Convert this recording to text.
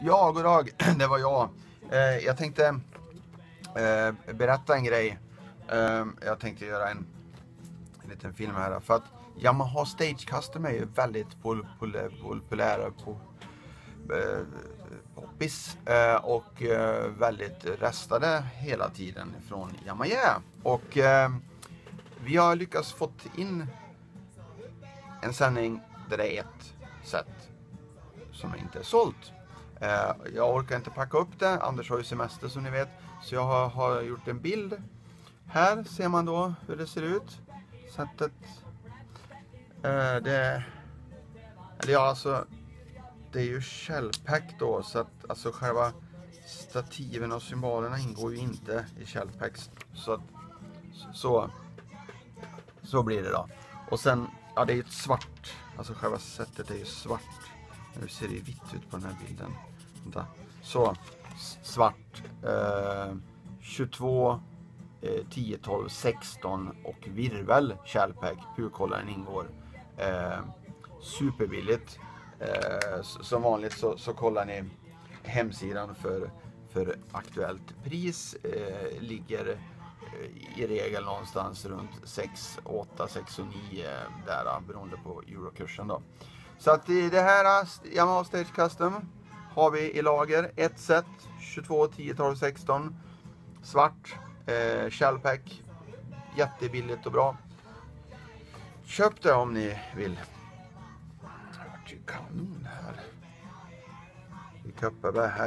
Ja, god dag. Det var jag. Eh, jag tänkte eh, berätta en grej. Eh, jag tänkte göra en, en liten film här. För att Yamaha Stage Custom är ju väldigt pol, pol, populära på eh, poppis eh, och eh, väldigt restade hela tiden från Yamaha. Och eh, vi har lyckats fått in en sändning där det är ett set som inte är sålt. Eh, jag orkar inte packa upp det, Anders har ju semester som ni vet. Så jag har, har gjort en bild. Här ser man då hur det ser ut. Sättet. Eh, det, eller ja, alltså. Det är ju shellpack då så att alltså själva stativen och symbolerna ingår ju inte i Shellpack. Så att, så, så blir det då. Och sen, ja det är ju ett svart, alltså själva sättet är ju svart. Nu ser det vitt ut på den här bilden. Vänta. Så, svart. Eh, 22, eh, 10, 12, 16 och virvel Shellpack. Purkollaren ingår. Eh, superbilligt. Eh, som vanligt så, så kollar ni hemsidan för, för aktuellt pris. Eh, ligger eh, i regel någonstans runt 6, 8, 6 och 9 eh, där beroende på eurokursen då. Så att det här Yamaha Stage Custom har vi i lager ett set 22, 10, 12, 16 svart eh, shellpack jättebilligt och bra. Köp det om ni vill. Det vart ju kanon här. I Kopparberg här.